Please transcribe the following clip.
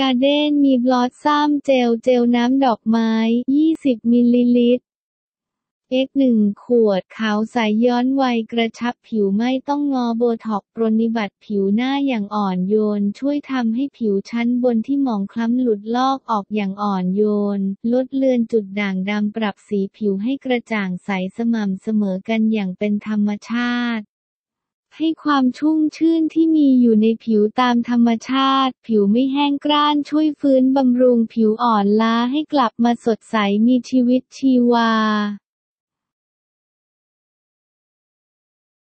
Garden Me Blossom Gel เจลน้ำดอกไม้ 20 มิลลิลิตร X 1 ขวดขาวใสย้อนวัยกระชับผิวไม่ต้องงอโบท็อกซ์ปรนนิบัติผิวหน้าอย่างอ่อนโยน ช่วยทำให้ผิวชั้นบนที่หมองคล้ำหลุดลอกออกอย่างอ่อนโยน ลดเลือนจุดด่างดำปรับสีผิวให้กระจ่างใสสม่ำเสมอกันอย่างเป็นธรรมชาติ ให้ความชุ่มชื่นที่มีอยู่ในผิวตามธรรมชาติ ผิวไม่แห้งกร้านช่วยฟื้นบำรุงผิวอ่อนล้าให้กลับมาสดใสมีชีวิตชีวา